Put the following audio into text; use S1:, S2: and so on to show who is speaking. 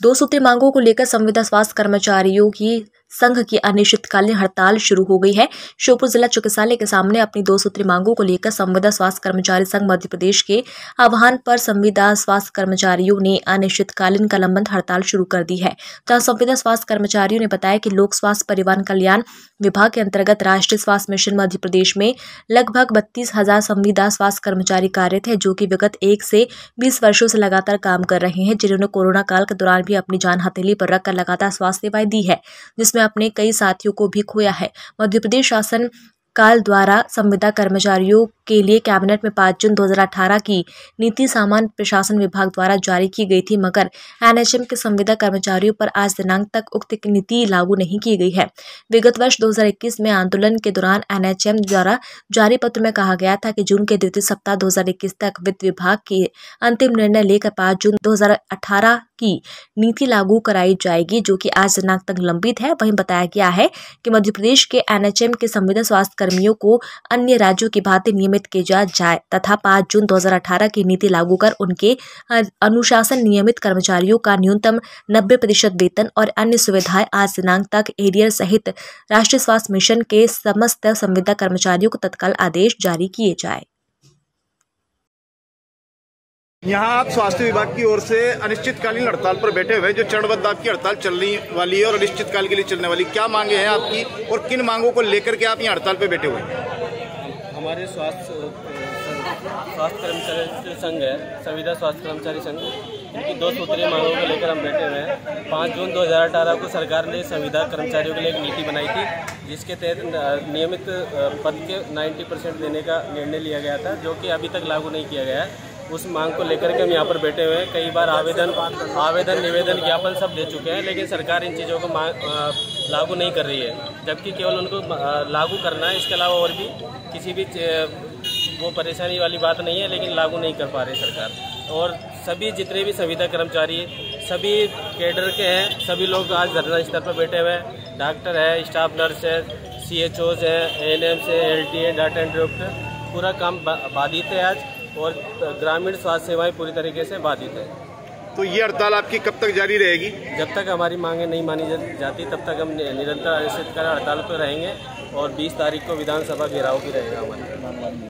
S1: दो सूत्री मांगों को लेकर संविदा स्वास्थ्य कर्मचारियों की संघ की अनिश्चितकालीन हड़ताल शुरू हो गई है। श्योपुर जिला चिकित्सालय के सामने अपनी दो सूत्री मांगों को लेकर संविदा स्वास्थ्य कर्मचारी संघ मध्य प्रदेश के आह्वान पर संविदा स्वास्थ्य कर्मचारियों ने अनिश्चितकालीन कलम्बंद हड़ताल शुरू कर दी है। जहाँ संविदा स्वास्थ्य कर्मचारियों ने बताया कि लोक स्वास्थ्य परिवहन कल्याण विभाग के अंतर्गत राष्ट्रीय स्वास्थ्य मिशन मध्य प्रदेश में लगभग बत्तीस हज़ार संविदा स्वास्थ्य कर्मचारी कार्यरत है, जो कि विगत एक से बीस वर्षों से लगातार काम कर रहे हैं, जिन्होंने कोरोना काल के दौरान भी अपनी जान हथेली पर रखकर लगातार स्वास्थ्य सेवाएँ दी है, जिसमें अपने कई साथियों को भी खोया है। मध्य प्रदेश शासन काल द्वारा संविदा कर्मचारियों के लिए कैबिनेट में 5 जून 2018 की नीति सामान्य प्रशासन विभाग द्वारा जारी की गई थी, मगर एनएचएम के संविदा कर्मचारियों पर आज दिनांक तक उक्त नीति लागू नहीं की गई है। विगत वर्ष 2021 में आंदोलन के दौरान एनएचएम द्वारा जारी पत्र में कहा गया था कि जून के द्वितीय सप्ताह 2021 तक वित्त विभाग के अंतिम निर्णय लेकर पाँच जून दो हज़ार अठारह की नीति लागू कराई जाएगी, जो कि आज दिनांक तक लंबित है। वहीं बताया गया है कि मध्य प्रदेश के एनएचएम के संविदा स्वास्थ्य कर्मियों को अन्य राज्यों की भांति नियमित किया जाए तथा पाँच जून 2018 की नीति लागू कर उनके अनुशासन नियमित कर्मचारियों का न्यूनतम 90 प्रतिशत वेतन और अन्य सुविधाएँ आज दिनांक तक एरियर सहित राष्ट्रीय स्वास्थ्य मिशन के समस्त संविदा कर्मचारियों को तत्काल आदेश जारी किए जाए।
S2: यहाँ आप स्वास्थ्य विभाग की ओर से अनिश्चितकालीन हड़ताल पर बैठे हुए जो चरणबद्ध आपकी हड़ताल चलने वाली है और अनिश्चितकाल के लिए चलने वाली। क्या मांगे हैं आपकी और किन मांगों को लेकर के आप यहाँ हड़ताल पर बैठे हुए हैं?
S3: हमारे स्वास्थ्य स्वास्थ्य कर्मचारी संघ है, संविदा स्वास्थ्य कर्मचारी संघ, इनकी दो सूत्रीय मांगों को लेकर हम बैठे हुए हैं। पाँच जून 2018 को सरकार ने संविदा कर्मचारियों के लिए एक नीति बनाई थी, जिसके तहत नियमित पद के 90 परसेंट देने का निर्णय लिया गया था, जो कि अभी तक लागू नहीं किया गया है। उस मांग को लेकर के हम यहाँ पर बैठे हुए हैं। कई बार आवेदन आवेदन, निवेदन, ज्ञापन सब दे चुके हैं, लेकिन सरकार इन चीज़ों को मांग लागू नहीं कर रही है। जबकि केवल उनको लागू करना है, इसके अलावा और भी किसी भी वो परेशानी वाली बात नहीं है, लेकिन लागू नहीं कर पा रही सरकार। और सभी जितने भी संविदा कर्मचारी, सभी कैडर के हैं, सभी लोग आज धरना स्तर पर बैठे हुए हैं। डॉक्टर है, स्टाफ नर्स है, सी एच ओज है एन एम से L T A, data entry पूरा काम बाधित है आज। और ग्रामीण स्वास्थ्य सेवाएँ पूरी तरीके से बाधित है।
S2: तो ये हड़ताल आपकी कब तक जारी रहेगी?
S3: जब तक हमारी मांगे नहीं मानी जाती तब तक हम निरंतर अनिश्चितकालीन हड़ताल पर रहेंगे और 20 तारीख को विधानसभा घेराव भी रहेगा हमारे।